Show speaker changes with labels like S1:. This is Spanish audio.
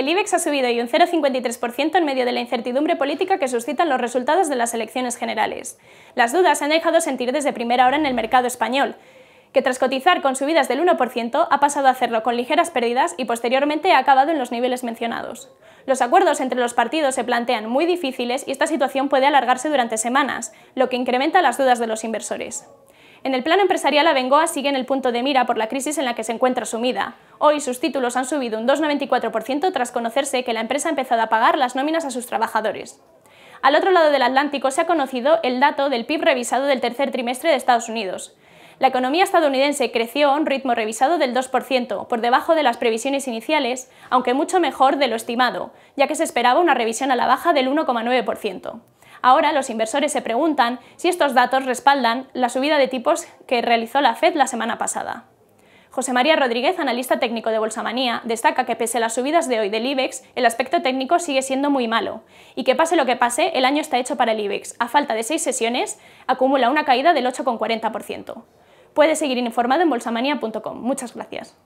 S1: El IBEX ha subido hoy un 0,53% en medio de la incertidumbre política que suscitan los resultados de las elecciones generales. Las dudas se han dejado sentir desde primera hora en el mercado español, que tras cotizar con subidas del 1% ha pasado a hacerlo con ligeras pérdidas y posteriormente ha acabado en los niveles mencionados. Los acuerdos entre los partidos se plantean muy difíciles y esta situación puede alargarse durante semanas, lo que incrementa las dudas de los inversores. En el plano empresarial, Abengoa sigue en el punto de mira por la crisis en la que se encuentra sumida. Hoy sus títulos han subido un 2,94% tras conocerse que la empresa ha empezado a pagar las nóminas a sus trabajadores. Al otro lado del Atlántico se ha conocido el dato del PIB revisado del tercer trimestre de Estados Unidos. La economía estadounidense creció a un ritmo revisado del 2%, por debajo de las previsiones iniciales, aunque mucho mejor de lo estimado, ya que se esperaba una revisión a la baja del 1,9%. Ahora los inversores se preguntan si estos datos respaldan la subida de tipos que realizó la Fed la semana pasada. José María Rodríguez, analista técnico de Bolsamanía, destaca que pese a las subidas de hoy del IBEX, el aspecto técnico sigue siendo muy malo y que pase lo que pase, el año está hecho para el IBEX. A falta de seis sesiones, acumula una caída del 8,40%. Puede seguir informado en bolsamanía.com. Muchas gracias.